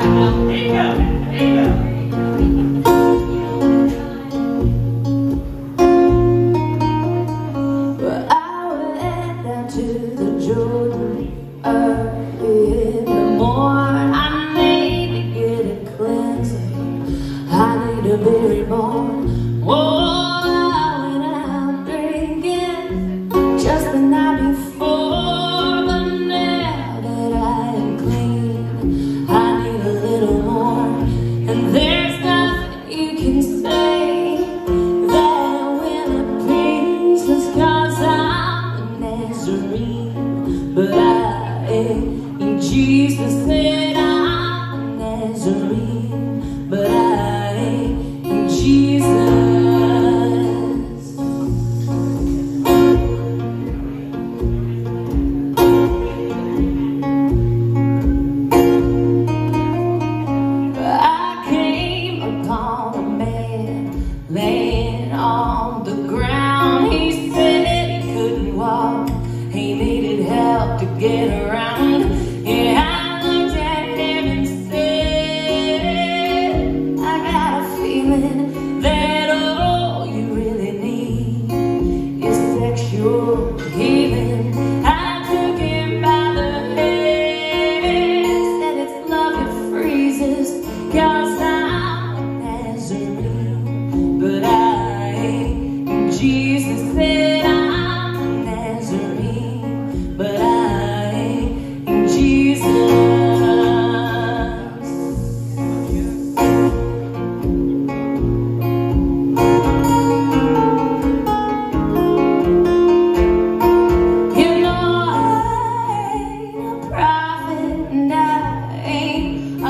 well And she told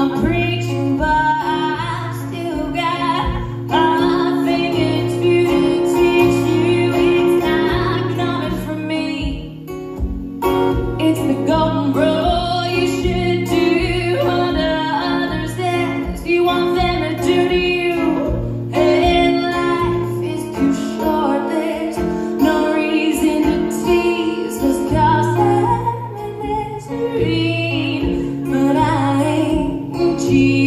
me all the